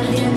Italian.